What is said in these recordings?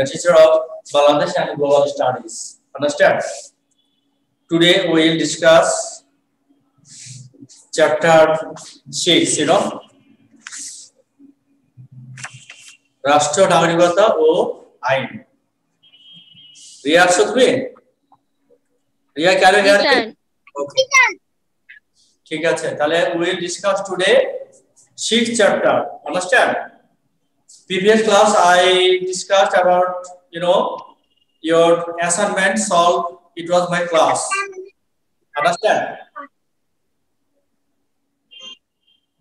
a teacher of Bangladesh and Global Studies. Understand? Today will discuss chapter 6, you know, রাষ্ট্র নাগরিকতা ও আইন রিয়া আসছো তুমি রিয়া কেন ঠিক আছে তাহলে will discuss today sixth chapter understand previous class i discussed about you know your assignment solve it was my class understand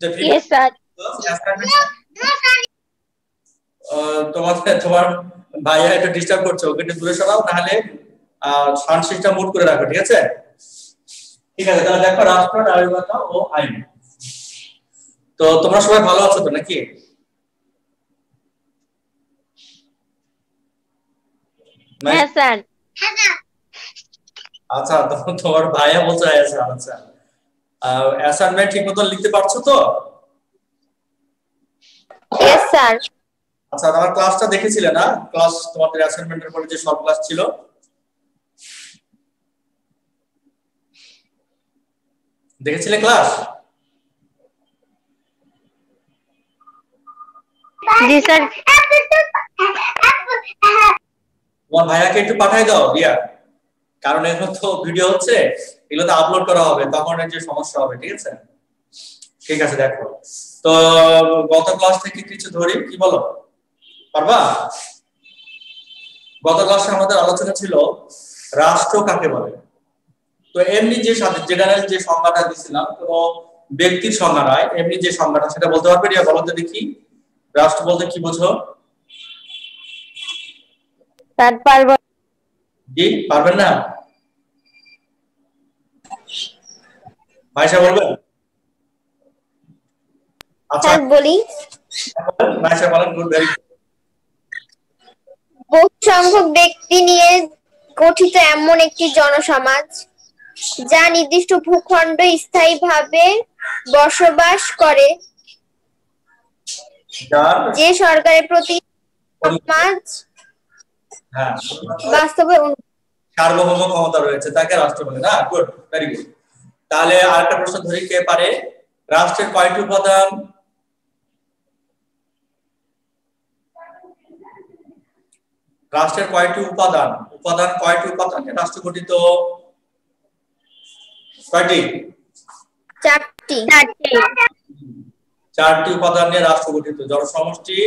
the yes sir তোমাদের তোমার ভাইয়া একটু ডিস্টার্ব করছে ওকে একটু দূরে সরাও নাহলে সাউন্ড সিস্টেম মুড করে রাখো ঠিক আছে? ঠিক আছে তাহলে দেখো রাষ্ট্র নাগরিকতা ও আইন। তো তোমরা সবাই ভালো আছো তো নাকি? হ্যাঁ আচ্ছা তোমার ভাইয়া বলছে আচ্ছা। আচ্ছা অ্যাসাইনমেন্ট ঠিক মতো লিখতে পারছ তো? স্যার আচ্ছা আমার ক্লাসটা দেখেছিলে না? ক্লাস তোমাদের অ্যাসাইনমেন্টের পরে যে সব ক্লাস ছিল? দেখেছিলে ক্লাস জি স্যার। তোমার ভাইয়াকে একটু পাঠাই দাও রিয়া কারণ এগুলো তো ভিডিও হচ্ছে এগুলো তো আপলোড করা হবে তখন যে সমস্যা হবে ঠিক আছে? ঠিক আছে দেখো। তো গত ক্লাস থেকে কিছু ধরি কি বলো? পারবা? গত ক্লাসে আমাদের আলোচনা ছিল রাষ্ট্র কাকে বলে? তো এমনি যে জেনারেল যে সংজ্ঞাটা দিছিলাম কোনো ব্যক্তির সংজ্ঞা নয় এমনি যে সংজ্ঞাটা সেটা বলতে পারবে? রিয়া বলো তো দেখি। রাষ্ট্র বলতে কি বোঝো? স্যার পারব জি পারবেন না? ভাইসা বলবেন? আচ্ছা। বলি। ভাইসা বলেন গুড ভেরি বহু সংখ্যক ব্যক্তি নিয়ে গঠিত এমন একটি জনসমাজ যা নির্দিষ্ট ভূখণ্ড স্থায়ীভাবে বসবাস করে। যে সরকারের প্রতি সমাজ হ্যাঁ। বাস্তবে সার্বভৌম ক্ষমতা রয়েছে তাকে রাষ্ট্র বলে। না গুড ভেরি গুড তাহলে আরেকটা প্রশ্ন ধরি কে পারে? রাষ্ট্রের কয়টি উপাদান? রাষ্ট্রের কয়টি উপাদান? উপাদান কয়টি উপাদান রাষ্ট্র গঠিত? কয়টি? চারটি। চারটি। উপাদান নিয়ে রাষ্ট্র গঠিত। জনসমষ্টি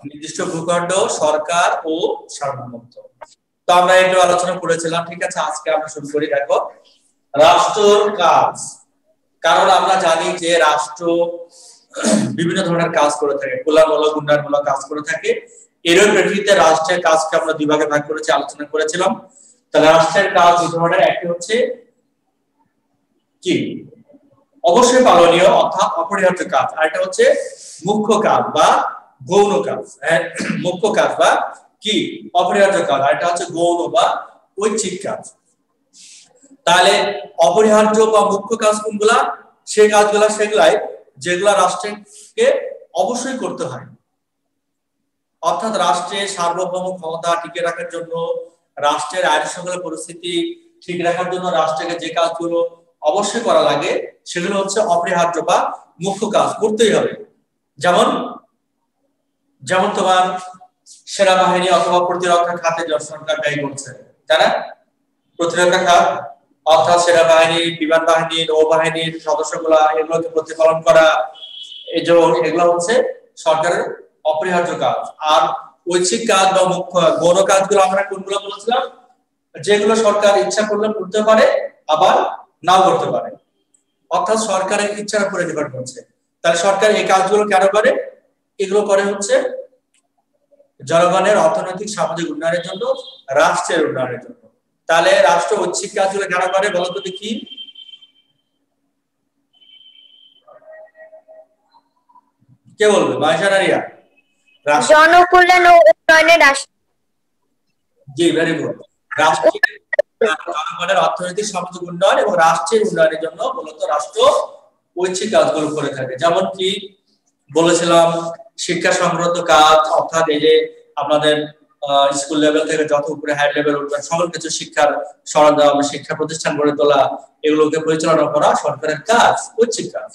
নির্দিষ্ট ভূখণ্ড সরকার ও সার্বভৌমত্ব। তো আমরা একটু আলোচনা করেছিলাম ঠিক আছে আজকে আমরা শুরু করি। দেখো রাষ্ট্রর কাজ। কারণ আমরা জানি যে রাষ্ট্র বিভিন্ন ধরনের কাজ করে থাকে। কল্যাণমূলক উন্নয়নমূলক কাজ করে থাকে। এরই প্রেক্ষিতে রাষ্ট্রের কাজকে আমরা দুই ভাগে ভাগ করেছি আলোচনা করেছিলাম। তাহলে রাষ্ট্রের কাজ দুই ধরনের একটি হচ্ছে কি? অবশ্যই পালনীয় অর্থাৎ অপরিহার্য কাজ। আর এটা হচ্ছে মুখ্য কাজ বা গৌণ কাজ। হ্যাঁ, মুখ্য কাজ বা কি? অপরিহার্য কাজ। আর এটা হচ্ছে গৌণ বা ঐচ্ছিক কাজ। তাহলে অপরিহার্য বা মুখ্য কাজ কোনগুলা? সেই কাজগুলা সেগুলাই যেগুলা রাষ্ট্রকে অবশ্যই করতে হয়। অর্থাৎ রাষ্ট্রের সার্বভৌম ক্ষমতা টিকে রাখার জন্য রাষ্ট্রের আইন শৃঙ্খলা পরিস্থিতি ঠিক রাখার জন্য রাষ্ট্রকে যে কাজগুলো অবশ্যই করা লাগে সেগুলো হচ্ছে অপরিহার্য বা মুখ্য কাজ করতেই হবে। যেমন যেমন তোমার সেনাবাহিনী অথবা প্রতিরক্ষা খাতে সরকার ব্যয় করছে তারা প্রতিরক্ষা খাত অর্থাৎ সেনাবাহিনী, বিমান বাহিনী নৌবাহিনীর সদস্যগুলা এগুলোকে প্রতিপালন করা, এই যে এগুলো হচ্ছে সরকারের অপরিহার্য কাজ। আর ঐচ্ছিক কাজ বা মুখ্য গৌণ কাজগুলো আমরা কোনগুলো বলেছিলাম? যেগুলো সরকার ইচ্ছা করলে করতে পারে, আবার নাও করতে পারে। অর্থাৎ সরকারের ইচ্ছার উপরে নির্ভর করছে। তাহলে সরকার এই কাজগুলো কেন করে? এগুলো করে হচ্ছে জনগণের অর্থনৈতিক সামাজিক উন্নয়নের জন্য রাষ্ট্রের উন্নয়নের জন্য। তাহলে রাষ্ট্র ঐচ্ছিক কাজগুলো কেন করে বলতো দেখি। কে বলবে? মাইশানারিয়া জনকল্যাণ ও উন্নয়নের রাষ্ট্র জি ভেরি গুড রাষ্ট্রের জনগণের অর্থনৈতিক সামাজিক উন্নয়ন এবং রাষ্ট্রের উন্নয়নের জন্য মূলত রাষ্ট্র ঐচ্ছিক কাজগুলো করে থাকে। যেমন কি বলেছিলাম, শিক্ষা সংক্রান্ত কাজ, অর্থাৎ এই যে আপনাদের স্কুল লেভেল থেকে যত উপরে হাই লেভেল উঠবে, সকল কিছু শিক্ষার সরঞ্জাম, শিক্ষা প্রতিষ্ঠান গড়ে তোলা, এগুলোকে পরিচালনা করা সরকারের কাজ, ঐচ্ছিক কাজ।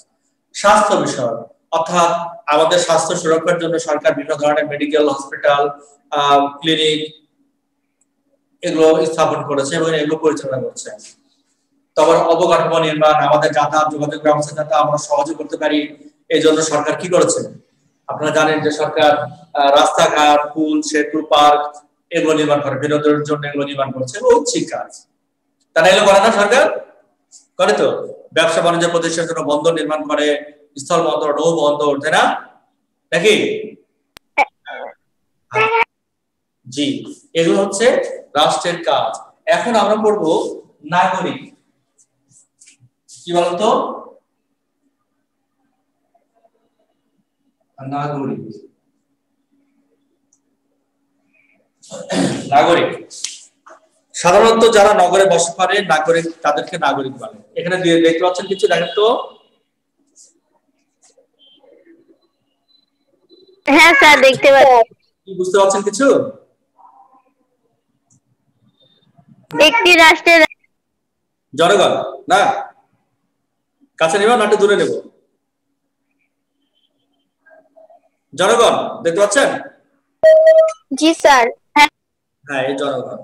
স্বাস্থ্য বিষয় অর্থাৎ আমাদের স্বাস্থ্য সুরক্ষার জন্য সরকার বিভিন্ন ধরনের মেডিকেল হসপিটাল ক্লিনিক এগুলো স্থাপন করেছে এবং এগুলো পরিচালনা করছে। তারপর অবকাঠামো নির্মাণ, আমাদের যাতায়াত, যোগাযোগ ব্যবস্থা যাতে আমরা সহজে করতে পারি, এই জন্য সরকার কি করেছে? আপনারা জানেন যে সরকার রাস্তাঘাট, পুল, সেতু, পার্ক, এগুলো নির্মাণ করে, বিনোদনের জন্য এগুলো নির্মাণ করছে ঐচ্ছিক কাজ। তারা এগুলো করে না সরকার? করে তো। ব্যবসা বাণিজ্য প্রতিষ্ঠানের জন্য বন্দর নির্মাণ করে, স্থল বন্দর, নৌ বন্দর, তাই না? নাকি? জি এগুলো হচ্ছে রাষ্ট্রের কাজ। এখন আমরা পড়ব নাগরিক। কি বলতো? নাগরিক। নাগরিক। সাধারণত যারা নগরে বসবাস করে নাগরিক তাদেরকে নাগরিক বলে। এখানে দেখতে পাচ্ছেন কিছু দেখেন তো। হ্যাঁ স্যার দেখতে পাচ্ছি। বুঝতে পারছেন কিছু? একটি রাষ্ট্রের জনগণ না। কাছে নেব না একটু দূরে নেব। জনগণ দেখতে পাচ্ছেন? জি স্যার। হ্যাঁ। হ্যাঁ এই জনগণ।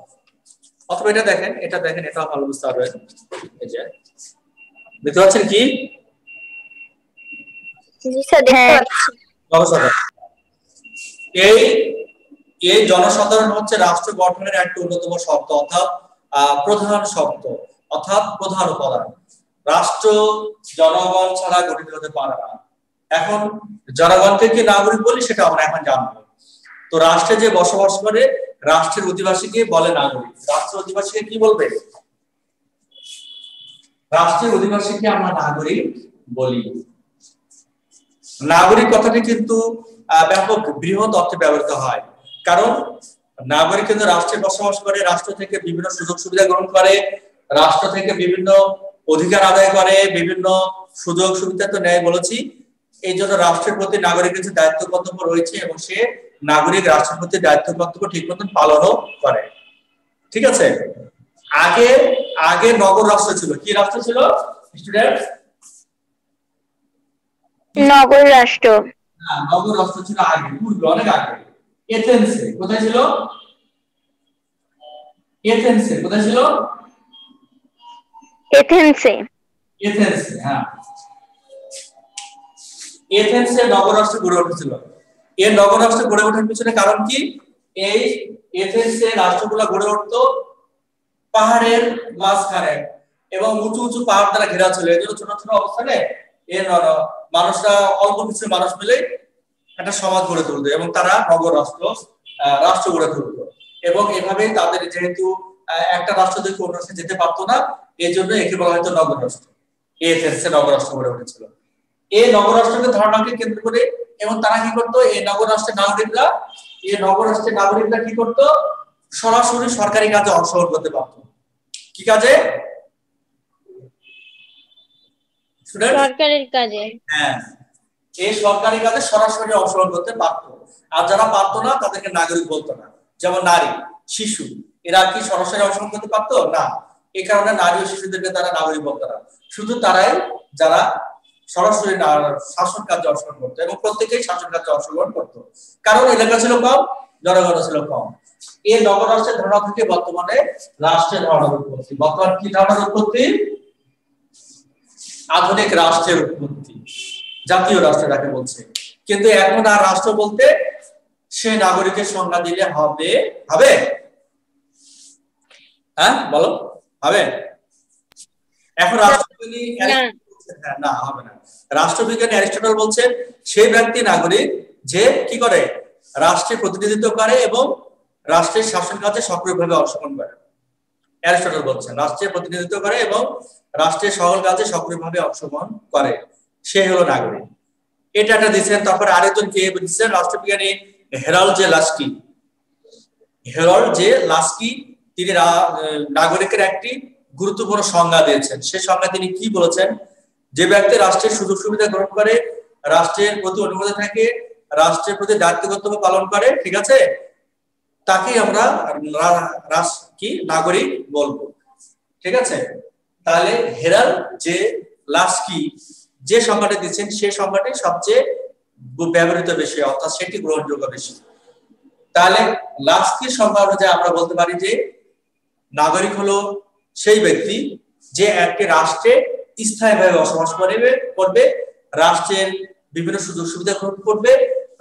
অথবা এটা দেখেন এটা দেখেন এটা ভালো বুঝতে পারবেন। এই যে। দেখতে পাচ্ছেন কি? জি স্যার দেখতে পাচ্ছি। জনসাধারণ। এই এই জনসাধারণ হচ্ছে রাষ্ট্র গঠনের একটা অন্যতম শব্দ অর্থাৎ প্রধান শব্দ, অর্থাৎ প্রধান উপাদান। রাষ্ট্র জনগণ ছাড়া গঠিত হতে পারে না। এখন জনগণকে কি নাগরিক বলি সেটা আমরা এখন জানব। তো রাষ্ট্রে যে বসবাস করে, রাষ্ট্রের অধিবাসীকে বলে নাগরিক। রাষ্ট্রের অধিবাসীকে কি বলবে? রাষ্ট্রের অধিবাসীকে আমরা নাগরিক বলি। নাগরিক কথাটি কিন্তু ব্যাপক বৃহৎ অর্থে ব্যবহৃত হয়। কারণ নাগরিক কিন্তু রাষ্ট্রে বসবাস করে রাষ্ট্র থেকে বিভিন্ন সুযোগ সুবিধা গ্রহণ করে রাষ্ট্র থেকে বিভিন্ন অধিকার আদায় করে বিভিন্ন সুযোগ সুবিধা তো নেয় বলেছি। এই জন্য রাষ্ট্রের প্রতি নাগরিকের যে দায়িত্ব কর্তব্য রয়েছে এবং সে নাগরিক রাষ্ট্রের প্রতি দায়িত্ব কর্তব্য ঠিক মতন পালনও করে। ঠিক আছে? আগে আগে নগর রাষ্ট্র ছিল। কি রাষ্ট্র ছিল? স্টুডেন্ট নগর রাষ্ট্র। নগর রাষ্ট্র ছিল আগে। পূর্বে অনেক আগে। এথেন্সে কোথায় ছিল? এথেন্সে কোথায় ছিল? এথেন্সে। এথেন্সে হ্যাঁ। এথেন্সে নগররাষ্ট্র গড়ে উঠেছিল। এর নগররাষ্ট্র গড়ে ওঠার পিছনে কারণ কি? এই এথেন্সে রাষ্ট্রগুলো গড়ে উঠতো পাহাড়ের মাঝখানে এবং উঁচু উঁচু পাহাড় দ্বারা ঘেরা ছিল। এই জন্য ছোট ছোট অবস্থানে এর মানুষরা অল্প কিছু মানুষ মিলে একটা সমাজ গড়ে তুলতো এবং তারা নগর রাষ্ট্র রাষ্ট্র গড়ে তুলতো। এবং এভাবেই তাদের যেহেতু একটা রাষ্ট্র থেকে অন্য রাষ্ট্রে যেতে পারতো না এই জন্য একে বলা হয়তো নগর রাষ্ট্র এএফএসএ নগর রাষ্ট্র গড়ে উঠেছিল। এই নগর রাষ্ট্রকে ধারণাকে কেন্দ্র করে এবং তারা কি করতো এই নগর রাষ্ট্রের নাগরিকরা এই নগর রাষ্ট্রের নাগরিকরা কি করতো সরাসরি সরকারি কাজে অংশগ্রহণ করতে পারতো। কি কাজে? সরকারের কাজে। হ্যাঁ। এই সরকারি কাজে সরাসরি অংশগ্রহণ করতে পারতো। আর যারা পারতো না, তাদেরকে নাগরিক বলতো না। যেমন নারী, শিশু, এরা কি সরাসরি অংশগ্রহণ করতে পারতো? না। এই কারণে নারী ও শিশুদেরকে তারা নাগরিক বলতো না। শুধু তারাই, যারা সরাসরি শাসন কার্যে অংশগ্রহণ করতো এবং প্রত্যেকেই শাসন কার্যে অংশগ্রহণ করতো। কারণ এলাকা ছিল কম, জনগণ ছিল কম। এই নগর রাষ্ট্রের ধারণা থেকে বর্তমানে রাষ্ট্রের ধারণার উৎপত্তি। বর্তমান কি ধারণার উৎপত্তি? আধুনিক রাষ্ট্রের উৎপত্তি। জাতীয় রাষ্ট্র যাকে বলছে। কিন্তু এখন আর রাষ্ট্র বলতে সে নাগরিকের সংজ্ঞা দিলে হবে হবে? হ্যাঁ বলো হবে? এখন রাষ্ট্রবিজ্ঞানী না। হবে না। রাষ্ট্রবিজ্ঞানী অ্যারিস্টটল বলছেন সেই ব্যক্তি নাগরিক যে কি করে? রাষ্ট্রের প্রতিনিধিত্ব করে এবং রাষ্ট্রের শাসন কাজে সক্রিয়ভাবে অংশগ্রহণ করে। অ্যারিস্টটল বলছেন রাষ্ট্রের প্রতিনিধিত্ব করে এবং রাষ্ট্রের সকল কাজে সক্রিয়ভাবে অংশগ্রহণ করে। সে হলো নাগরিক। এটা একটা দিচ্ছেন, তারপরে আরেকজন কে দিচ্ছেন রাষ্ট্রবিজ্ঞানী Harold J Laski. Harold J Laski, তিনি নাগরিকের একটি গুরুত্বপূর্ণ সংজ্ঞা দিয়েছেন। সে সংজ্ঞা তিনি কি বলেছেন? যে ব্যক্তি রাষ্ট্রের সুযোগ সুবিধা গ্রহণ করে, রাষ্ট্রের প্রতি অনুমতি থাকে, রাষ্ট্রের প্রতি দায়িত্ব কর্তব্য পালন করে, ঠিক আছে? তাকে আমরা কি, নাগরিক বলব। ঠিক আছে? তাহলে হেরাল যে লাস্কি যে সংখ্যাটা দিচ্ছেন, সে সংখ্যাটি সবচেয়ে ব্যবহৃত বেশি, অর্থাৎ সেটি গ্রহণযোগ্য বেশি। তাহলে লাস্কির সংখ্যা অনুযায়ী আমরা বলতে পারি যে নাগরিক হলো সেই ব্যক্তি যে একটি রাষ্ট্রে স্থায়ীভাবে বসবাস করবে করবে, রাষ্ট্রের বিভিন্ন সুযোগ সুবিধা গ্রহণ করবে,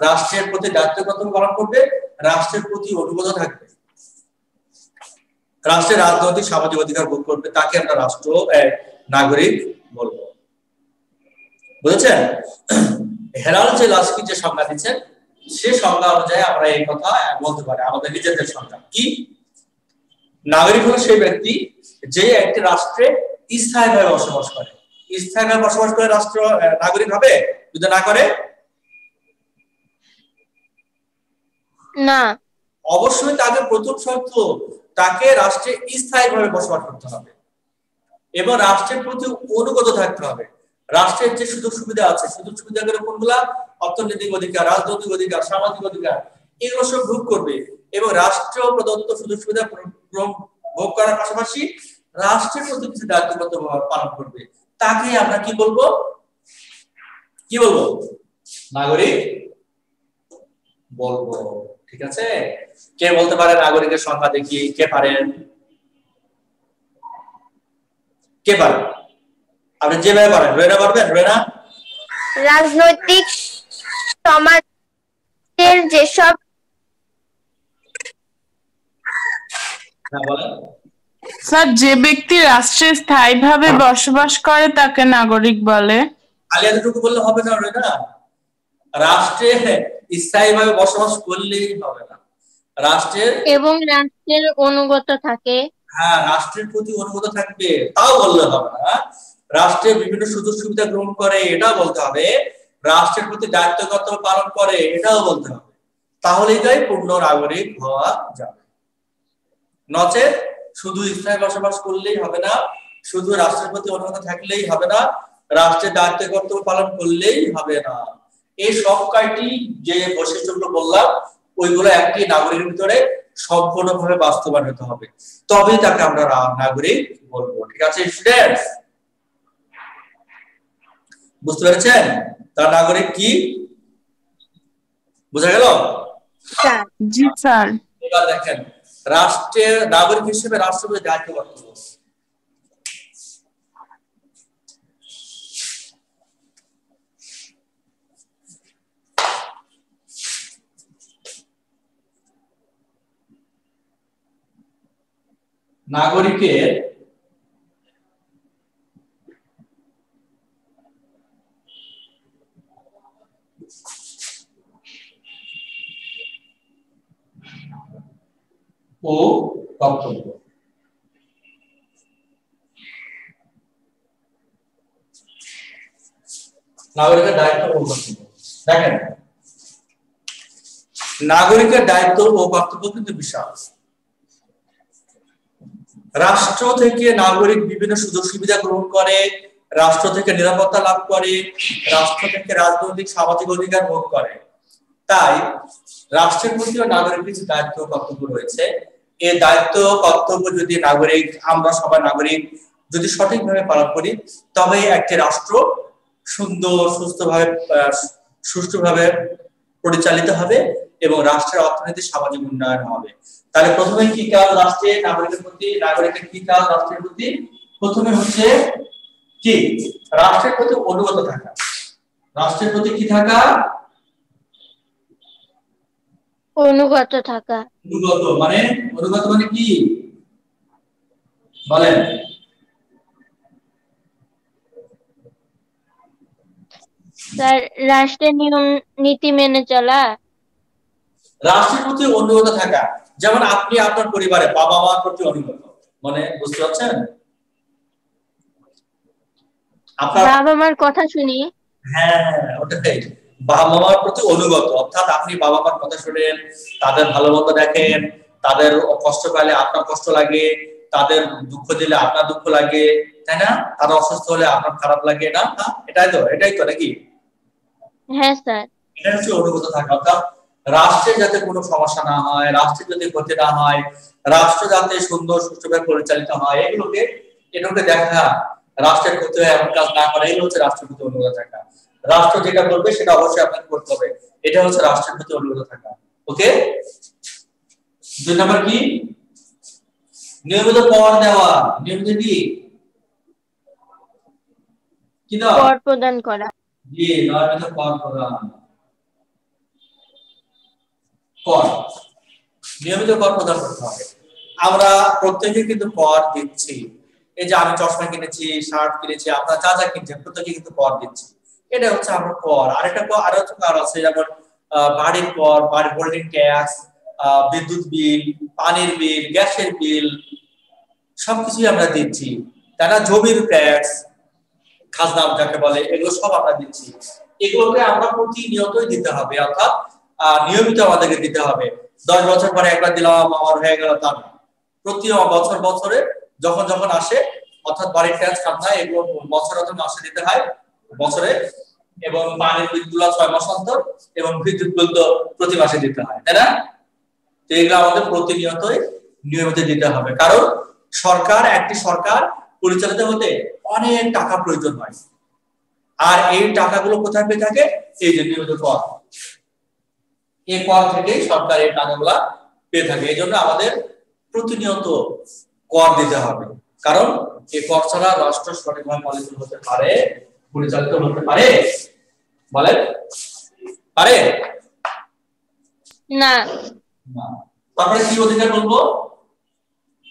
রাষ্ট্রের প্রতি দায়িত্ব পালন করবে, রাষ্ট্রের প্রতি অনুগত থাকবে। রাষ্ট্রের রাজনৈতিক সামাজিক অধিকার ভোগ করবে, তাকে আমরা রাষ্ট্র নাগরিক বলব। বুঝেছেন? হেরাল যে লাস্কি যে সংজ্ঞা দিচ্ছেন সে সংজ্ঞা অনুযায়ী আমরা এই কথা বলতে পারি আমাদের নিজেদের সংজ্ঞা। কি? নাগরিক হলো সেই ব্যক্তি যে একটি রাষ্ট্রে স্থায়ীভাবে বসবাস করে। স্থায়ীভাবে বসবাস করে রাষ্ট্র নাগরিক হবে? যদি না করে? না। অবশ্যই তাকে প্রথম শর্ত তাকে রাষ্ট্রে স্থায়ীভাবে বসবাস করতে হবে। এবং রাষ্ট্রের প্রতি অনুগত থাকতে হবে। রাষ্ট্রের যে সুযোগ সুবিধা আছে, সুযোগ সুবিধাগুলো কোনগুলা? অর্থনৈতিক অধিকার, রাজনৈতিক অধিকার, সামাজিক অধিকার, এগুলো সব ভোগ করবে। এবং রাষ্ট্র প্রদত্ত সুযোগ সুবিধা ভোগ করার পাশাপাশি রাষ্ট্রের প্রতি কিছু দায়িত্বগত পালন করবে। তাকে আমরা কি বলব? কি বলব? নাগরিক বলব। ঠিক আছে? কে বলতে পারে নাগরিকের সংখ্যা দেখি? কে পারেন? কে পারেন? আপনি যেভাবে পারেন রেনা পারবেন? রেনা রাজনৈতিক সমাজের যেসব হ্যাঁ স্যার যে ব্যক্তি রাষ্ট্রে স্থায়ীভাবে বসবাস করে তাকে নাগরিক বলে। খালি এতটুকু বললে হবে না রেনা রাষ্ট্রে স্থায়ীভাবে বসবাস করলেই হবে না। রাষ্ট্রের এবং রাষ্ট্রের অনুগত থাকে। হ্যাঁ রাষ্ট্রের প্রতি অনুগত থাকবে তাও বললে হবে না। রাষ্ট্রের বিভিন্ন সুযোগ সুবিধা গ্রহণ করে, এটাও বলতে হবে। রাষ্ট্রের প্রতি দায়িত্ব কর্তব্য পালন করে, এটাও বলতে হবে। তাহলেই তাই পূর্ণ নাগরিক হওয়া যাবে। নচেত শুধু স্থায়ী বসবাস করলেই হবে না, শুধু রাষ্ট্রের প্রতি অনুগত থাকলেই হবে না, রাষ্ট্রের দায়িত্ব কর্তব্য পালন করলেই হবে না। এই সব কয়টি যে বৈশিষ্ট্যগুলো বললাম, ওইগুলো একটি নাগরিকের ভিতরে সম্পূর্ণভাবে বাস্তবায়ন হতে হবে। তবেই তাকে আমরা নাগরিক বলব। ঠিক আছে স্টুডেন্টস বুঝতে পেরেছেন? তার নাগরিক কি? বোঝা গেল? জি স্যার। এবার দেখেন রাষ্ট্রের নাগরিক হিসেবে রাষ্ট্রপতি দায়িত্ব কর্তব্য নাগরিকের ও কর্তব্য নাগরিকের দায়িত্ব ও কর্তব্য। দেখেন, নাগরিকের দায়িত্ব ও কর্তব্য কিন্তু বিশাল। রাষ্ট্র থেকে নাগরিক বিভিন্ন সুযোগ সুবিধা গ্রহণ করে, রাষ্ট্র থেকে নিরাপত্তা লাভ করে, রাষ্ট্র থেকে রাজনৈতিক সামাজিক অধিকার ভোগ করে। তাই, রাষ্ট্রের প্রতিও নাগরিক কিছু দায়িত্ব কর্তব্য রয়েছে। এই দায়িত্ব কর্তব্য যদি নাগরিক, আমরা সবার নাগরিক, যদি সঠিকভাবে পালন করি, তবে একটি রাষ্ট্র সুন্দর, সুস্থভাবে সুষ্ঠুভাবে পরিচালিত হবে এবং রাষ্ট্রের অর্থনীতি সামাজিক উন্নয়ন হবে। তাহলে প্রথমে কি কাজ রাষ্ট্রের নাগরিকের প্রতি, নাগরিকের কি কাজ রাষ্ট্রের প্রতি? প্রথমে হচ্ছে কি? রাষ্ট্রের প্রতি অনুগত থাকা। রাষ্ট্রের প্রতি কি থাকা? অনুগত থাকা। অনুগত মানে অনুগত মানে কি? বলেন। স্যার রাষ্ট্রের নিয়ম নীতি মেনে চলা। রাষ্ট্রের প্রতি অনুগত থাকা। যেমন আপনি আপনার পরিবারে বাবা মার প্রতি অনুগত। মানে বুঝতে পারছেন? আপনার বাবা মার কথা শুনি। হ্যাঁ ওটাই। বাবা মার প্রতি অনুগত। অর্থাৎ আপনি বাবা মার কথা শুনেন তাদের ভালো মতো দেখেন তাদের কষ্ট পেলে আপনার কষ্ট লাগে তাদের দুঃখ দিলে আপনার দুঃখ লাগে তাই না? তারা অসুস্থ হলে আপনার খারাপ লাগে না? এটাই তো এটাই তো নাকি? হ্যাঁ স্যার। এটা হচ্ছে অনুগত থাকা। অর্থাৎ রাষ্ট্রের যাতে কোনো সমস্যা না হয় রাষ্ট্রের যদি ক্ষতি না হয় রাষ্ট্র যাতে সুন্দর সুষ্ঠুভাবে পরিচালিত হয় এগুলোকে এগুলোকে দেখা রাষ্ট্রের ক্ষতি হয় এমন কাজ না করা এগুলো হচ্ছে রাষ্ট্রের প্রতি অনুগত থাকা। রাষ্ট্র যেটা করবে সেটা অবশ্যই আপনাকে করতে হবে। এটা হচ্ছে রাষ্ট্রের প্রতি অনুগত থাকা। ওকে? দুই নম্বর কি? নিয়মিত কর দেওয়া নিয়মিত কি? কি দাও কর প্রদান করা। জি নিয়মিত কর প্রদান। কর নিয়মিত কর প্রদান করতে হবে। আমরা প্রত্যেকে কিন্তু কর দিচ্ছি। এই যে আমি চশমা কিনেছি শার্ট কিনেছি আপনারা যা যা কিনছেন প্রত্যেকে কিন্তু কর দিচ্ছি। এটা হচ্ছে আমরা কর। আর একটা কর, আরও হচ্ছে কর আছে, যেমন বাড়ির কর, বাড়ির হোল্ডিং ট্যাক্স বিদ্যুৎ বিল, পানির বিল, গ্যাসের বিল, সবকিছুই আমরা দিচ্ছি। তারা জমির ট্যাক্স খাজনা যাকে বলে, এগুলো সব আমরা দিচ্ছি। এগুলোকে আমরা প্রতিনিয়তই দিতে হবে, অর্থাৎ নিয়মিত আমাদেরকে দিতে হবে। দশ বছর পরে একবার দিলাম, আমার হয়ে গেল, তা না। প্রতি বছর বছরে যখন যখন আসে, অর্থাৎ বাড়ির ট্যাক্স খাজনা, এগুলো বছরে তো মাসে দিতে হয়। বছরে এবং পানির বিলগুলো ছয় মাস অন্তর এবং বিদ্যুৎ বিল তো প্রতি মাসে দিতে হয়, তাই না? তো এগুলো আমাদের প্রতিনিয়তই নিয়মিত দিতে হবে। কারণ সরকার, একটি সরকার পরিচালিত হতে অনেক টাকা প্রয়োজন হয়। আর এই টাকাগুলো কোথায় পেয়ে থাকে? এই যে নিয়মিত কর। এই কর থেকেই সরকার এই টাকাগুলা পেয়ে থাকে। এই জন্য আমাদের প্রতিনিয়ত কর দিতে হবে। কারণ এই কর ছাড়া রাষ্ট্র সঠিকভাবে পরিচালিত হতে পারে পরিচালিত হতে পারে। বলেন। পারে? না। তারপরে কি অধিকার বলব?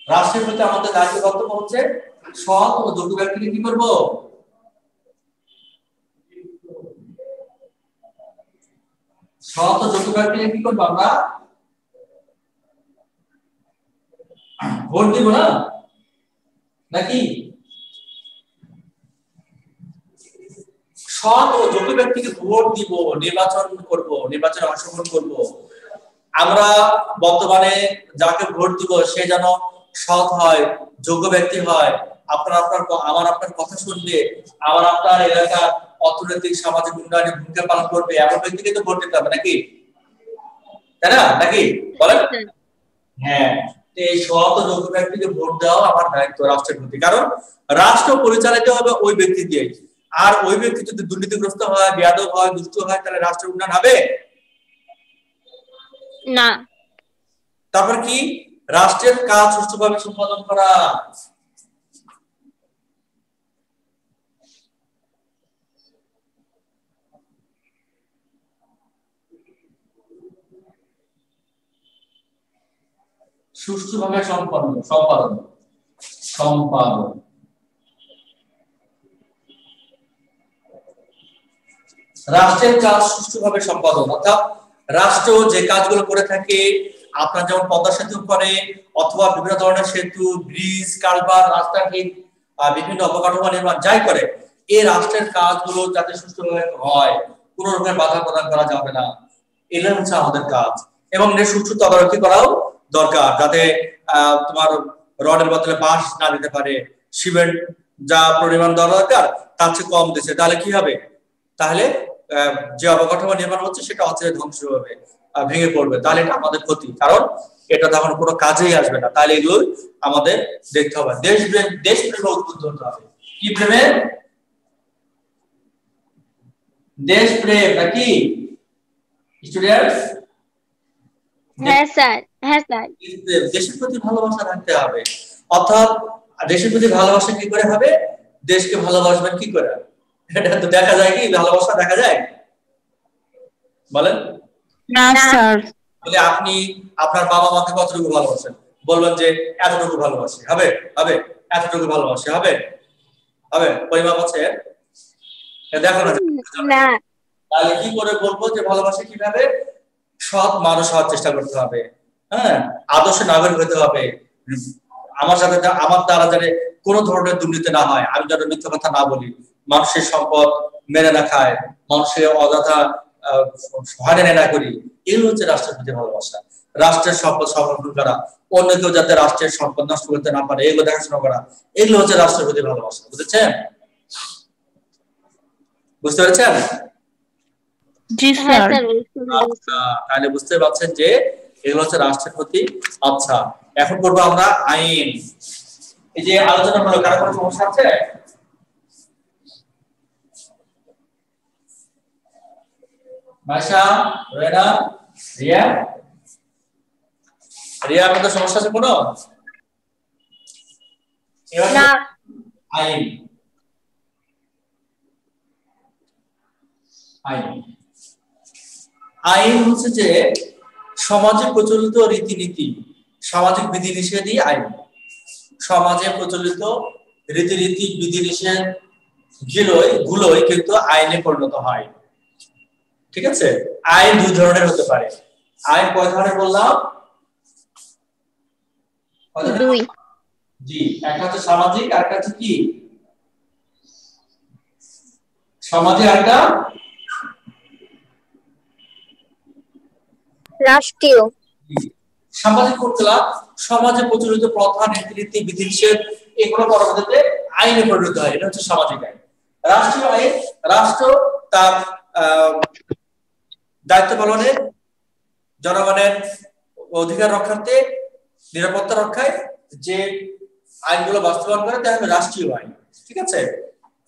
রাষ্ট্রের প্রতি আমাদের দায়িত্ব কর্তব্য হচ্ছে সৎ ও যোগ্য ব্যক্তিকে কি করব? সৎ ও যোগ্য ব্যক্তিকে কি করব আমরা? ভোট দিব না? নাকি? সৎ যোগ্য ব্যক্তিকে ভোট দিব, নির্বাচন করব, নির্বাচনে অংশগ্রহণ করব। আমরা বর্তমানে যাকে ভোট দিব, সে যেন সৎ হয়, যোগ্য ব্যক্তি হয়, আপনার আপনার আমার আপনার কথা শুনবে, আমার আপনার এলাকার অর্থনৈতিক, সামাজিক উন্নয়নে ভূমিকা পালন করবে, এমন ব্যক্তিকে তো ভোট দিতে হবে নাকি? তাই না? নাকি? বলেন। হ্যাঁ এই সৎ যোগ্য ব্যক্তিকে ভোট দেওয়া আমার দায়িত্ব রাষ্ট্রের প্রতি। কারণ রাষ্ট্র পরিচালিত হবে ওই ব্যক্তি দিয়ে আর ওই ব্যক্তি যদি দুর্নীতিগ্রস্ত হয় বেয়াদব হয় দুষ্ট হয় তাহলে রাষ্ট্রের উন্নয়ন হবে? না। তারপর কি? রাষ্ট্রের কাজ সুষ্ঠুভাবে সম্পাদন করা। সুষ্ঠুভাবে সম্পাদন সম্পাদন সম্পাদন। রাষ্ট্রের কাজ সুষ্ঠুভাবে সম্পাদন, অর্থাৎ রাষ্ট্র যে কাজগুলো করে থাকে, আপনার যেমন পদ্মা সেতু করে, অথবা বিভিন্ন ধরনের সেতু, ব্রিজ, কালভার, রাস্তাঘাট বিভিন্ন অবকাঠামো নির্মাণ যাই করে এই রাষ্ট্রের কাজগুলো যাতে সুষ্ঠুভাবে হয়, কোন রকমের বাধা প্রদান করা যাবে না। এগুলো হচ্ছে আমাদের কাজ। এবং এর সুষ্ঠু তদারকি করাও দরকার, যাতে তোমার রডের বদলে বাঁশ না দিতে পারে, সিমেন্ট যা পরিমাণ দেওয়া দরকার, তার চেয়ে কম দিচ্ছে। তাহলে কি হবে? তাহলে আহ, যে অবকাঠামো নির্মাণ হচ্ছে সেটা হচ্ছে ধ্বংস হবে ভেঙে পড়বে। তাহলে এটা আমাদের ক্ষতি কারণ এটা তখন কোনো কাজেই আসবে না। তাহলে এগুলো আমাদের দেখতে হবে। দেশ প্রেম দেশ প্রেমে উদ্বুদ্ধ হতে হবে। কি প্রেমে? দেশ প্রেম নাকি? স্টুডেন্টস হ্যাঁ স্যার। হ্যাঁ স্যার। দেশের প্রতি ভালোবাসা রাখতে হবে। অর্থাৎ দেশের প্রতি ভালোবাসা কি করে হবে? দেশকে ভালোবাসবেন কি করে? এটা তো দেখা যায় কি? ভালোবাসা দেখা যায়? বলেন। না স্যার। বলে আপনি আপনার বাবা মাকে কতটুকু ভালোবাসেন? বলবেন যে এতটুকু ভালোবাসি। হবে? হবে? এতটুকু ভালোবাসি। হবে? হবে? পরিমাপ আছে দেখো না। না। তাহলে কি করে বলব যে ভালোবাসা কীভাবে? সৎ মানুষ হওয়ার চেষ্টা করতে হবে। হ্যাঁ? আদর্শ নাগরিক হতে হবে। আমার সাথে আমার দ্বারা যাতে কোনো ধরনের দুর্নীতি না হয়। আমি যেন মিথ্যা কথা না বলি। মানুষের সম্পদ মেরে না খায় মানুষের অযথা আহ, হয়রানি না করি। এগুলো হচ্ছে রাষ্ট্রের প্রতি ভালোবাসা। রাষ্ট্রের সম্পদ সংরক্ষণ করা অন্য কেউ যাতে রাষ্ট্রের সম্পদ নষ্ট করতে না পারে এগুলো দেখাশোনা করা এগুলো হচ্ছে রাষ্ট্রের প্রতি ভালোবাসা। বুঝেছেন? বুঝতে পেরেছেন? হ্যাঁ। আচ্ছা তাহলে বুঝতে পারছেন যে এগুলো হচ্ছে রাষ্ট্রের প্রতি আচ্ছা। এখন করব আমরা আইন। এই যে আলোচনা হলো কারও কোনো সমস্যা আছে? মাইশা রেনা রিয়া। রিয়া আপনাদের সমস্যা আছে কোনো? না। আইন। আইন। আইন হচ্ছে যে সমাজে প্রচলিত রীতিনীতি সামাজিক বিধিনিষেধই আইন। সমাজে প্রচলিত রীতিনীতি বিধিনিষেধ গুলোই গুলোই কিন্তু আইনে পরিণত হয়। ঠিক আছে? আইন দুই ধরনের হতে পারে। আইন কয় ধরনের বললাম? দুই। জি একটা হচ্ছে সামাজিক আর একটা হচ্ছে কি? সামাজিক একটা? রাষ্ট্রীয়। সামাজিক কোনগুলা সমাজে প্রচলিত প্রথা নীতিনীতি বিধিনিষেধ এগুলো পরবর্তীতে আইনে পরিণত হয়। এটা হচ্ছে সামাজিক আইন। রাষ্ট্রীয় আইন রাষ্ট্র তার আহ, দায়িত্ব পালনে জনগণের অধিকার রক্ষার্থে, নিরাপত্তা রক্ষায় যে আইনগুলো বাস্তবায়ন করে হবে রাষ্ট্রীয় আইন, ঠিক আছে?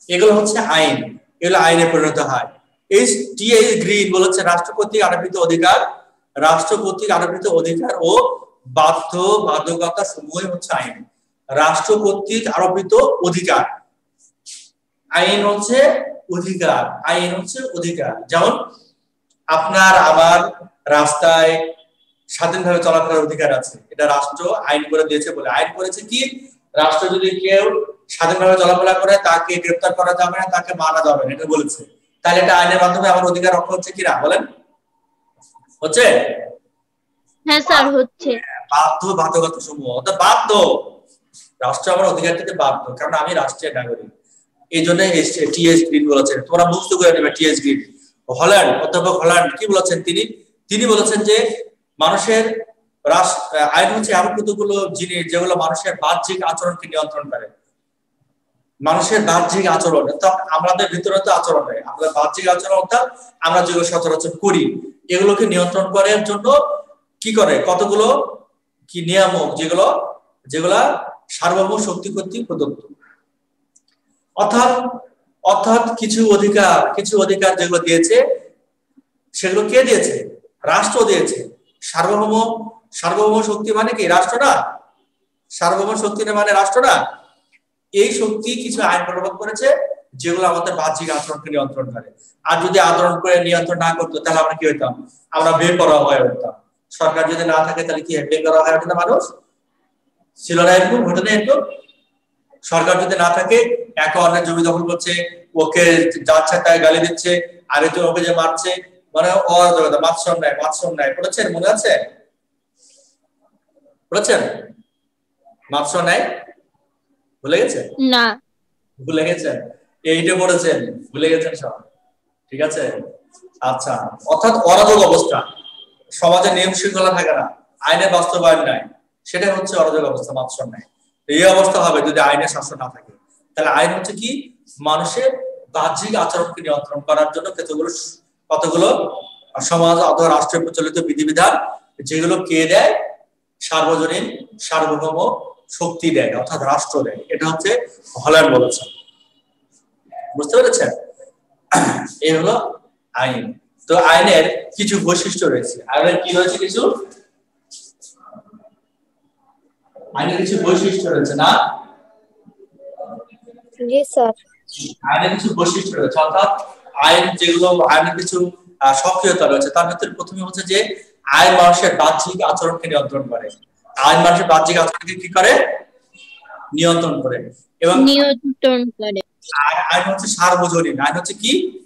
এগুলো হচ্ছে আইন, এগুলো আইনে পরিণত হয়। এই টি এইচ গ্রিন বলেছে রাষ্ট্র কর্তৃক আরোপিত অধিকার রাষ্ট্র কর্তৃক আরোপিত অধিকার ও বাধ্য বাধ্যকতা সমূহই হচ্ছে আইন। রাষ্ট্র কর্তৃক আরোপিত অধিকার। আইন হচ্ছে অধিকার, আইন হচ্ছে অধিকার। যেমন আপনার আমার রাস্তায় স্বাধীনভাবে চলাফেরার অধিকার আছে। এটা রাষ্ট্র আইন করে দিয়েছে বলে। আইন করেছে কি? রাষ্ট্র যদি কেউ স্বাধীনভাবে চলাফেরা করে তাকে গ্রেপ্তার করা যাবে না তাকে মারা যাবে না এটা বলেছে। তাহলে এটা আইনের মাধ্যমে আমার অধিকার রক্ষা হচ্ছে কিনা? বলেন। হচ্ছে? হ্যাঁ স্যার হচ্ছে। বাধ্য বাধ্যগত সমূহ অর্থাৎ বাধ্য। রাষ্ট্র আমার অধিকার থেকে বাধ্য কারণ আমি রাষ্ট্রের নাগরিক। এই জন্য টিএস গ্রিন বলেছেন তোমরা মুক্ত করে নেবে টিএস গ্রিন হল্যান্ড, অধ্যাপক হল্যান্ড, কি বলেছেন তিনি? তিনি বলেছেন যে মানুষের আইন হচ্ছে এমন কতগুলো জিনিস যেগুলো মানুষের বাহ্যিক আচরণকে নিয়ন্ত্রণ করে। মানুষের বাহ্যিক আচরণ, অর্থাৎ আমাদের ভিতরে তো আচরণ নেই। আমাদের বাহ্যিক আচরণ অর্থাৎ আমরা যেগুলো সচরাচর করি, এগুলোকে নিয়ন্ত্রণ করার জন্য কি করে? কতগুলো কি নিয়ামক যেগুলো, যেগুলা সার্বভৌম শক্তি কর্তৃক প্রদত্ত। অর্থাৎ অর্থাৎ কিছু অধিকার কিছু অধিকার যেগুলো দিয়েছে, সেগুলো কে দিয়েছে? রাষ্ট্র দিয়েছে। সার্বভৌম সার্বভৌম শক্তি মানে কি? রাষ্ট্র না? সার্বভৌম শক্তি মানে রাষ্ট্র না? এই শক্তি কিছু আইন প্রণয়ন করেছে, যেগুলো আমাদের বাহ্যিক আচরণকে নিয়ন্ত্রণ করে। আর যদি আচরণ করে নিয়ন্ত্রণ না করতো, তাহলে আমরা কি হইতাম? আমরা বেপরোয়া হয়ে উঠতাম। সরকার যদি না থাকে, তাহলে কি বেপরোয়া হয়ে ওঠে মানুষ? ছিল না এরকম ঘটে না এরকম? সরকার যদি না থাকে একে অন্যের জমি দখল করছে ওকে যাচ্ছে তাই গালি দিচ্ছে আরেকজন ওকে যে মারছে মানে অরাজকতা মাৎসম নাই মাৎসম নাই পড়েছেন? মনে আছে? পড়েছেন? মাৎসম নাই ভুলে গেছে না। ভুলে গেছেন? এইটা পড়েছেন? ভুলে গেছেন সব। ঠিক আছে? আচ্ছা। অর্থাৎ অরাজক অবস্থা। সমাজে নিয়ম শৃঙ্খলা থাকে না। আইনের বাস্তবায়ন নাই। সেটা হচ্ছে অরাজক অবস্থা মাৎসর নাই এই অবস্থা হবে যদি আইনের শাসন না থাকে। তাহলে আইন হচ্ছে কি? মানুষের বাহ্যিক আচরণকে নিয়ন্ত্রণ করার জন্য কতগুলো কতগুলো সমাজ অথবা রাষ্ট্রের প্রচলিত বিধিবিধান, যেগুলো কে দেয়? সার্বজনীন, সার্বভৌম শক্তি দেয়, অর্থাৎ রাষ্ট্র দেয়। এটা হচ্ছে হল্যান্ড বলেছে বুঝতে পেরেছেন? এই হলো আইন। তো আইনের কিছু বৈশিষ্ট্য রয়েছে। আইনের কি রয়েছে কিছু? আইনের কিছু বৈশিষ্ট্য রয়েছে না? জি স্যার। আইনের কিছু বৈশিষ্ট্য রয়েছে অর্থাৎ আইন যেগুলো আইনের কিছু সক্রিয়তা রয়েছে তার ভিতরে প্রথমে হচ্ছে যে আইন মানুষের বাহ্যিক আচরণকে নিয়ন্ত্রণ করে। আইন মানুষের বাহ্যিক আচরণকে কি করে? নিয়ন্ত্রণ করে। এবং নিয়ন্ত্রণ করে। আইন- আইন হচ্ছে সার্বজনীন আইন হচ্ছে কি?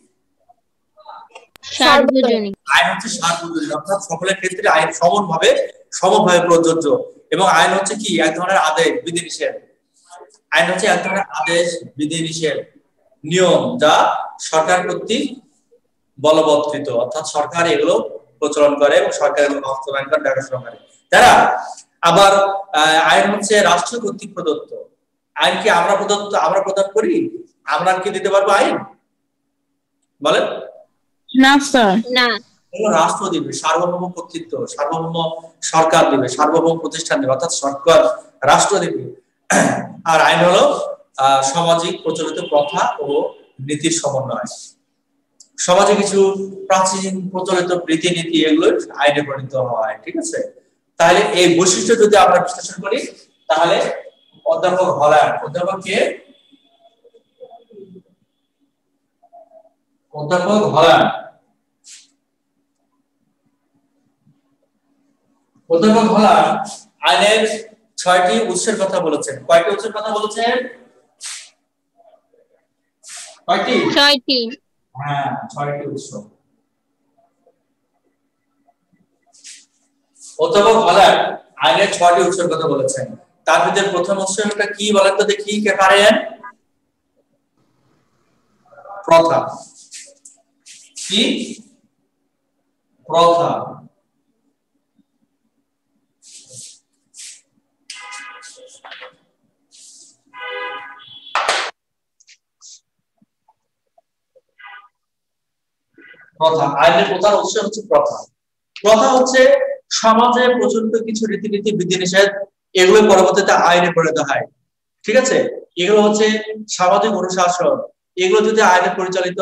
সার্বজনীন। আইন হচ্ছে সার্বজনীন অর্থাৎ সকলের ক্ষেত্রে আইন সমানভাবে সমভাবে প্রযোজ্য। এবং আইন হচ্ছে কি? এক ধরনের আদেশ বিধিনিষেধ। আইন হচ্ছে এক ধরনের আদেশ বিধিনিষেধ নিয়ম যা সরকার কর্তৃক বলবৎকৃত। অর্থাৎ সরকার এগুলো প্রচলন করে এবং সরকারের বাস্তবায়ন করে দেখাশোনা করে। তারা আবার আইন হচ্ছে রাষ্ট্র কর্তৃক প্রদত্ত। আইন কি আমরা প্রদত্ত আমরা প্রদান করি? আমরা কি দিতে পারব আইন? বলেন। না। স্যার না রাষ্ট্র দিবে? সার্বভৌম কর্তৃত্ব সার্বভৌম সরকার দিবে সার্বভৌম প্রতিষ্ঠান দিবে অর্থাৎ সরকার রাষ্ট্র দিবে। আর আইন হলো সামাজিক প্রচলিত প্রথা ও নীতির সমন্বয়। সমাজে কিছু প্রাচীন প্রচলিত রীতিনীতি এগুলো আইনে পরিণত হয় ঠিক আছে? তাহলে এই বৈশিষ্ট্য যদি আমরা বিশ্লেষণ করি তাহলে অধ্যাপক হলার অধ্যাপক কে? অধ্যাপক হলার অধ্যাপক হলার আইনের ছয়টি উৎসের কথা বলেছেন। কয়টি উৎসের কথা বলেছেন? কয়টি? ছয়টি। হ্যাঁ ছয়টি উৎস। অধ্যাপক হলার আইনের ছয়টি উৎসের কথা বলেছেন। তার ভিতরে প্রথম উৎসটা কি বলেন তো দেখি কে পারেন? প্রথা কি? প্রথা। প্রথা। আইনের প্রধান উৎস হচ্ছে প্রথা। প্রথা হচ্ছে সমাজে প্রচলিত কিছু রীতিনীতি, বিধিনিষেধ, এগুলো পরবর্তীতে আইনে পরিণত হয়। ঠিক আছে? এগুলো হচ্ছে সামাজিক অনুশাসন। এগুলো যদি আইনে পরিচালিত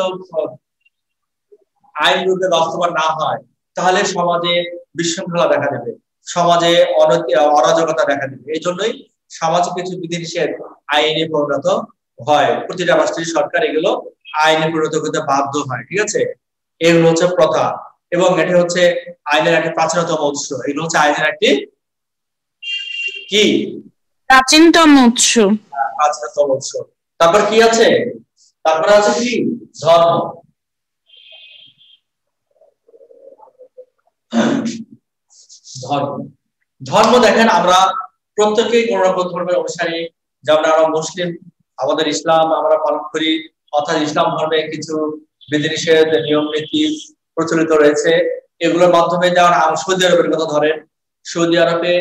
আইন রূপে বাস্তবায়ন না হয় তাহলে সমাজে বিশৃঙ্খলা দেখা দেবে সমাজে অরাজকতা দেখা দেবে। এই জন্যই সামাজিক কিছু বিধিনিষেধ আইনে পরিণত হয়। প্রতিটা রাষ্ট্রীয় সরকার এগুলো আইনে পরিণত করতে বাধ্য হয় ঠিক আছে? এগুলো হচ্ছে প্রথা এবং এটি হচ্ছে আইনের একটি প্রাচীনতম উৎস। এগুলো হচ্ছে আইনের একটি কি? প্রাচীনতম উৎস। প্রাচীনতম উৎস। তারপর কি আছে? তারপরে আছে কি? ধর্ম। ধর্ম। ধর্ম দেখেন, আমরা প্রত্যেকেই কোন রকম ধর্মের অনুসারী। যেমন আমরা মুসলিম, আমাদের ইসলাম, আমরা পালন করি। অর্থাৎ ইসলাম ধর্মে কিছু বিধিনিষেধ, নিয়ম, নীতি প্রচলিত রয়েছে। এগুলোর মাধ্যমে যেমন সৌদি আরবের কথা ধরেন, সৌদি আরবে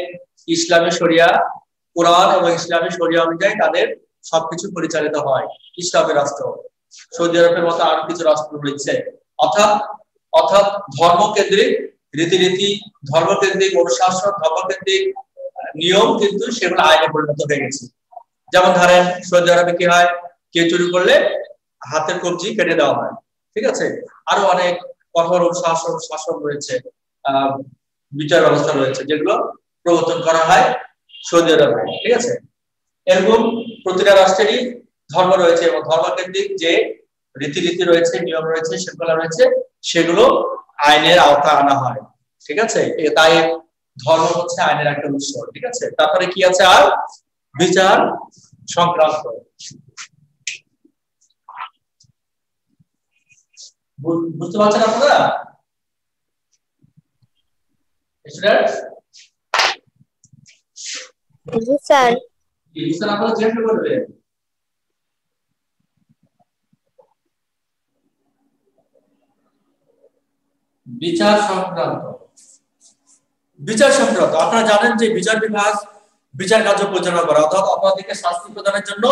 ইসলামী শরিয়া, কোরআন এবং ইসলামী শরিয়া অনুযায়ী তাদের সবকিছু পরিচালিত হয়, ইসলামী রাষ্ট্র। সৌদি আরবের মতো আরও কিছু রাষ্ট্র রয়েছে। অর্থাৎ অর্থাৎ ধর্মকেন্দ্রিক রীতিনীতি, ধর্মকেন্দ্রিক, অনুশাসন, ধর্মকেন্দ্রিক নিয়ম কিন্তু সেগুলো আইনে পরিণত হয়ে গেছে। যেমন ধরেন, সৌদি আরবে কি হয়? কেউ চুরি করলে হাতের কবজি কেটে দেওয়া হয়। ঠিক আছে? আরও অনেক কঠোর শাসন শাসন রয়েছে বিচার ব্যবস্থা রয়েছে যেগুলো প্রবর্তন করা হয় সৌদি আরবে। ঠিক আছে? এরকম প্রতিটা রাষ্ট্রেরই ধর্ম রয়েছে এবং ধর্মকেন্দ্রিক যে রীতিনীতি রয়েছে, নিয়ম রয়েছে, শৃঙ্খলা রয়েছে, সেগুলো আইনের আওতায় আনা হয় ঠিক আছে? তাই ধর্ম হচ্ছে আইনের একটা উৎস ঠিক আছে? তারপরে কি আছে আর? বিচার সংক্রান্ত। বুঝতে পারছেন আপনারা? স্টুডেন্ট? পারলে চেষ্টা করবে বিচার সংক্রান্ত। বিচার সংক্রান্ত। আপনারা জানেন যে বিচার বিভাগ, বিচার কার্য পরিচালনা করা, অর্থাৎ অপরাধীকে শাস্তি প্রদানের জন্য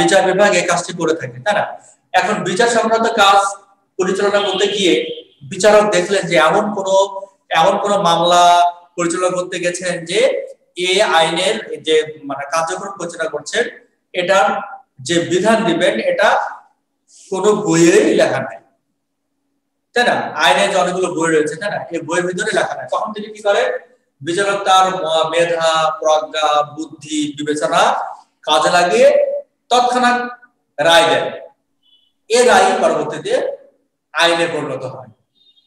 বিচার বিভাগ এই কাজটি করে থাকে, তাই না? এখন বিচার সংক্রান্ত কাজ পরিচালনা করতে গিয়ে বিচারক দেখলেন যে এমন কোন এমন কোন মামলা পরিচালনা করতে গেছেন যে এ আইনের যে মানে কার্যক্রম পরিচালনা করছেন, এটার যে বিধান দিবেন, এটা কোনো বইয়েই লেখা নাই। তাই না? আইনে যে অনেকগুলো বই রয়েছে তাই না? এই বইয়ের ভিতরে লেখা নাই তখন তিনি কি করেন? বিচারক তার মেধা প্রজ্ঞা বুদ্ধি বিবেচনা কাজে লাগিয়ে তৎক্ষণাৎ রায় দেন। এ রায় পরবর্তীতে আইনে পরিণত হয়।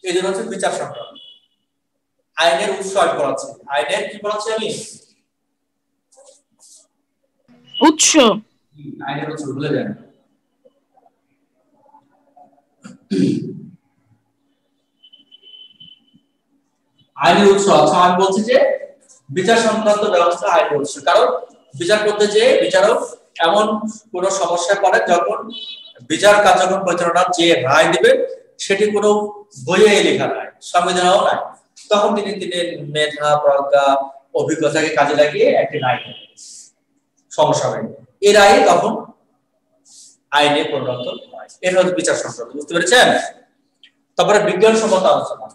এই জন্য হচ্ছে বিচার সংক্রান্ত। আইনের উৎস আমি পড়াচ্ছি। আইনের কি পড়াচ্ছি আমি? উৎস। আইনের উৎস ভুলে যান আইনের উৎস আচ্ছা আমি বলছি যে বিচার সংক্রান্ত ব্যবস্থা আইনের উৎস। কারণ বিচার করতে যে বিচারক এমন কোন সমস্যায় পড়ে যখন বিচার কার্যক্রম পরিচালনার যে রায় দিবে সেটি কোনো বইয়ে লেখা নাই সংবিধানও নাই। তখন তিনি তিনি মেধা, প্রজ্ঞা, অভিজ্ঞতাকে কাজে লাগিয়ে একটি রায় সমস্যা হয় এই রায় তখন আইনে পরিণত হয়। এটা হচ্ছে বিচার সংক্রান্ত। বুঝতে পেরেছেন? তারপরে বিজ্ঞানসম্মত আলোচনা।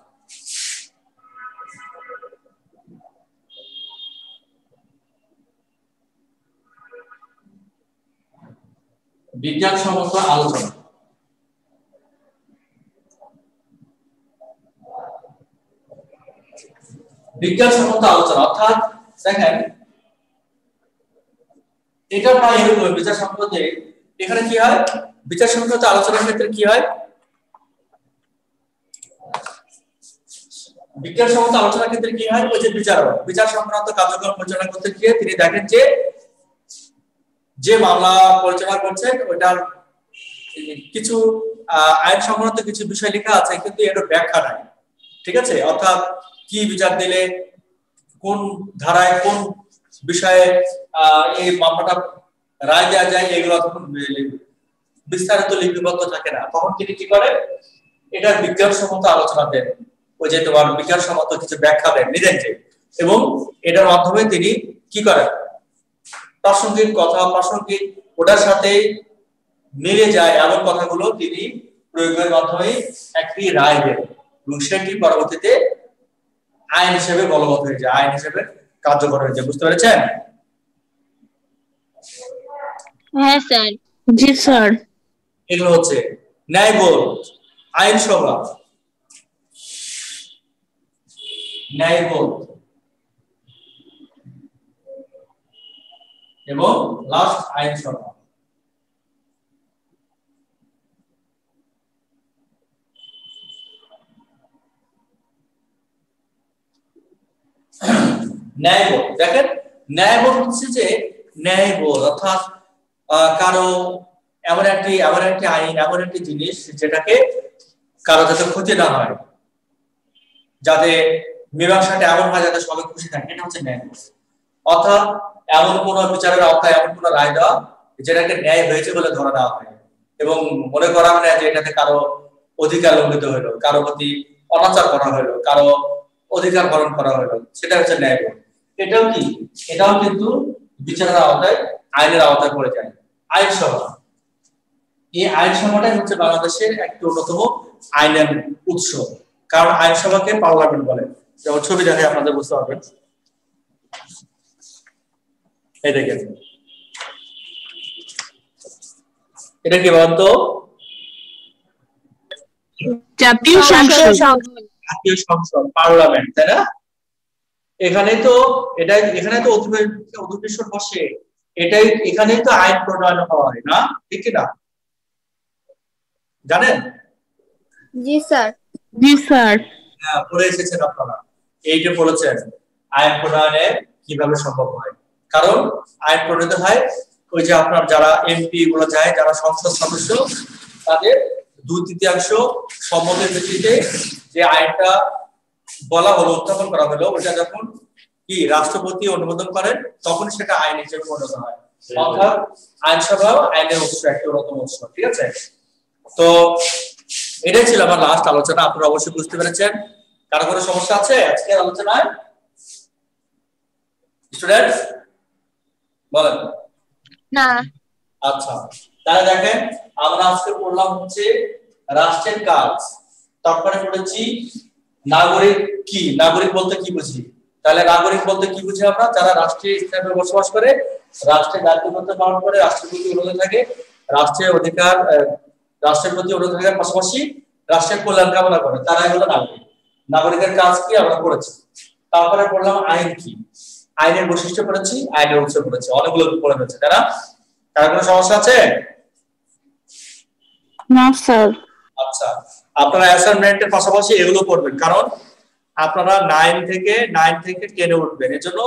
বিজ্ঞানসম্মত আলোচনা। বিজ্ঞানসম্মত আলোচনা, অর্থাৎ দেখেন, এটা প্রায় এরকম, বিচার সম্পদে এখানে কি হয়? বিচার সংক্রান্ত আলোচনার ক্ষেত্রে কি হয়? বিজ্ঞান সম্মত আলোচনার ক্ষেত্রে কি হয়? ওই যে বিচারক, বিচার সংক্রান্ত কার্যক্রম পরিচালনা করতে গিয়ে তিনি দেখেন যে যে মামলা পরিচালনা করছেন ওইটার কিছু আইন সংক্রান্ত কিছু বিষয় লেখা আছে, কিন্তু এর ব্যাখ্যা নাই। ঠিক আছে? অর্থাৎ কি বিচার দিলে, কোন ধারায় কোন বিষয়ে এই মামলাটা রায় দেওয়া যায়, এগুলো তখন বিস্তারিত লিপিবদ্ধ থাকে না। তখন তিনি কি করেন? এটা বিজ্ঞানসম্মত আলোচনা দেন। ওই যে তোমার বিজ্ঞানসম্মত কিছু ব্যাখ্যা দেন নিজেন এবং এটার মাধ্যমে তিনি কি করেন? প্রাসঙ্গিক কথা প্রাসঙ্গিক ওটার সাথে মিলে যায় এমন কথাগুলো তিনি প্রয়োগের মাধ্যমে একটি রায় দেন এবং সেটি পরবর্তীতে আইন হিসেবে বলবৎ হয়ে যায় আইন হিসেবে কার্যকর হয়ে যায়। বুঝতে পেরেছেন? হ্যাঁ স্যার। জি স্যার। এগুলো হচ্ছে ন্যায়বোধ আইনসভা। ন্যায়বোধ। এবং লাস্ট আইনসভা ন্যায়বোধ। দেখেন, ন্যায়বোধ হচ্ছে যে ন্যায়বোধ, অর্থাৎ কারও এমন একটি এমন একটি আইন, এমন একটি জিনিস যেটাকে কারও যাতে ক্ষতি না হয়, যাতে মীমাংসাটা এমন হয় যাতে সবাই খুশি থাকে, এটা হচ্ছে ন্যায় অর্থাৎ এমন কোন বিচারের আওতায়, এমন কোন রায় দেওয়া যেটাকে ন্যায় হয়েছে বলে ধরে দেওয়া হয়। এবং মনে করা হয় যে এটাতে কারও অধিকার লঙ্ঘিত হইল, কারও প্রতি অনাচার করা হইল, কারও অধিকার হরণ করা হইল, সেটা হচ্ছে ন্যায় এটাও কি? এটাও কিন্তু বিচারের আওতায়, আইনের আওতায় পড়ে যায়। আইন সভা। এই আইন সভাটাই হচ্ছে বাংলাদেশের একটি অন্যতম আইনের উৎস। কারণ আইনসভাকে পার্লামেন্ট বলে। যেমন ছবি দেখে আপনাদের বুঝতে পারবেন। এই দেখেন। এটা কি বলতো? জাতীয় সংসদ। জাতীয় সংসদ পার্লামেন্ট তাই না? এখানে তো এটা এখানে তো অধিবেশন বসে। এটাই এখানেই তো আইন প্রণয়ন হয় না? ঠিক না? জানেন? জি স্যার। জি স্যার। হ্যাঁ পড়ে এসেছেন আপনারা। এইটা বলেছেন আইন প্রণয়নে কীভাবে সম্ভব হয়? কারণ আইন প্রণীত হয় ওই যে আপনার যারা এমপি গুলো যায় যারা সংসদ সদস্য তাদের দুই তৃতীয়াংশ সম্মতের ভিত্তিতে যে আইনটা বলা হলো উত্থাপন করা হলো ওটা যখন কি রাষ্ট্রপতি অনুমোদন করেন তখন সেটা আইন হিসেবে পরিণত হয়। অর্থাৎ আইনসভাও আইনের উৎস একটি অন্যতম উৎস ঠিক আছে? তো এটাই ছিল আমার লাস্ট আলোচনা আপনারা অবশ্যই বুঝতে পেরেছেন। কারও কোনো সমস্যা আছে? আজকের আলোচনায়? স্টুডেন্ট বলেন। না। আচ্ছা তাহলে দেখেন আমরা আজকে পড়লাম হচ্ছে রাষ্ট্রের কাজ। তারপরে পড়েছি নাগরিক কি? নাগরিক বলতে কি বুঝি? তাহলে নাগরিক বলতে কি বুঝি আমরা? যারা রাষ্ট্রীয় বসবাস করে রাষ্ট্রের দায়িত্ব পালন করে রাষ্ট্রের প্রতি অনুরোধ থাকে রাষ্ট্রের অধিকার রাষ্ট্রের প্রতি অনুরোধ থাকার পাশাপাশি রাষ্ট্রের কল্যাণ কামনা করে। তারাই হলো নাগরিক। নাগরিকের কাজ কি? আমরা করেছি তারপরে পড়লাম আইন কি? আইনের বৈশিষ্ট্য পড়েছি আইনের উৎস পড়েছি অনেকগুলো পড়ে হয়েছে না কার কোনো সমস্যা আছে? না স্যার। আচ্ছা আপনারা অ্যাসাইনমেন্টের পাশাপাশি এগুলো পড়বেন কারণ আপনারা নাইন থেকে নাইন থেকে টেনে উঠবেন। এজন্য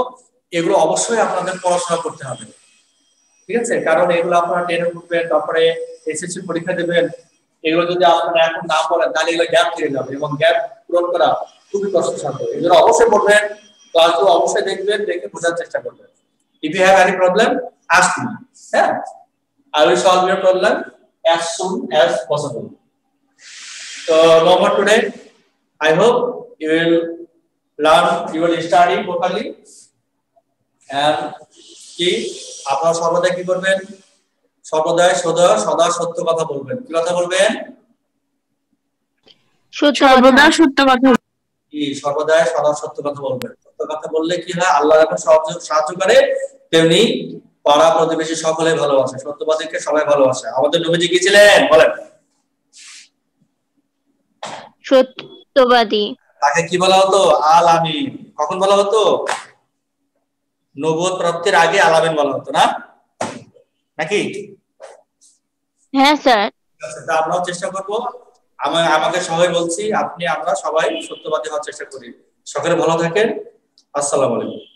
এগুলো অবশ্যই আপনাদের পড়াশোনা করতে হবে। ঠিক আছে? কারণ এগুলো আপনারা টেনে উঠবেন তারপরে এসএসসি পরীক্ষা দেবেন। এগুলো যদি আপনারা এখন না পড়েন তাহলে এগুলো গ্যাপ থেকে যাবে এবং গ্যাপ পূরণ করা খুবই কষ্টসাধ্য। এই জন্য অবশ্যই পড়বেন। ক্লাসগুলো অবশ্যই দেখবেন দেখে বোঝার চেষ্টা করবেন। If you have any problem ask me হ্যাঁ? I will solve your problem soon as possible. so no more today I hope you will learn, you will study properly and কি? আপনারা সর্বদা কি করবেন? সর্বদাই সদা সদা সত্য কথা বলবেন। কি কথা বলবেন? সর্বদা সত্য কথা কি? সর্বদাই সদা সত্য কথা বলবেন। কথা বললে কি হয়? আল্লাহ যখন সাহায্য সাহায্য করে। তেমনি পাড়া প্রতিবেশী সকলে ভালোবাসে। সত্যবাদীকে সবাই ভালোবাসে। আমাদের নবীজি কি ছিলেন? বলেন। সত্যবাদী। তাকে কি বলা হতো? আল আমিন কখন বলা হতো? নবুয়ত প্রাপ্তির আগে আল আমিন বলা হতো না? নাকি? হ্যাঁ স্যার। আমরাও চেষ্টা করব। আমি আমাকে সবাই বলছি আপনি আমরা সবাই সত্যবাদী হওয়ার চেষ্টা করি। সকলে ভালো থাকেন। আসসালামু আলাইকুম।